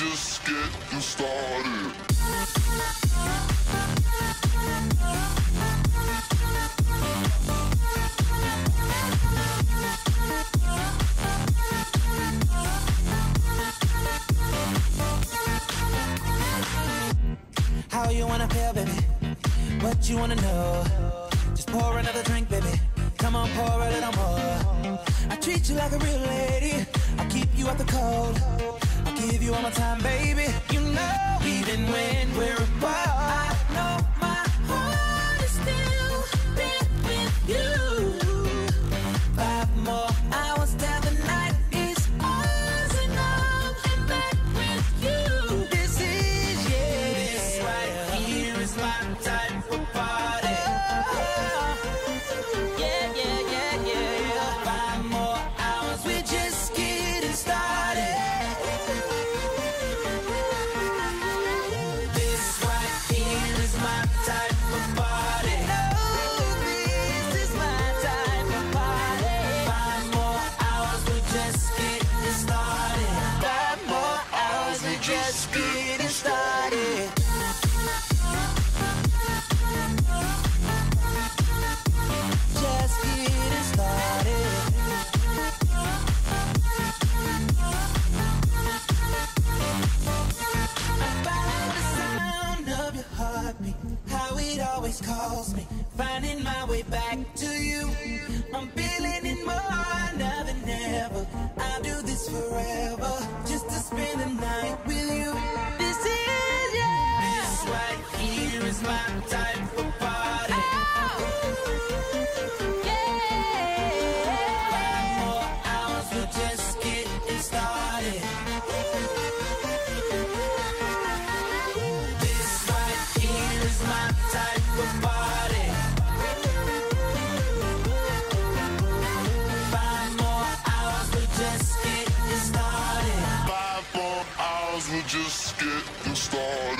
just getting started. How you wanna feel, baby? What you wanna know? Just pour another drink, baby. Come on, pour a little more. I treat you like a real lady. I'll keep you out the cold. Give you all my time, baby. You know, even when we're apart, I just getting started. Just getting started. Follow the sound of your heartbeat, how it always calls me. Finding my way back to you. Five more hours, we'll just get started. Five more hours, we're just getting started.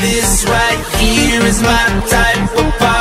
This right here is my type of party.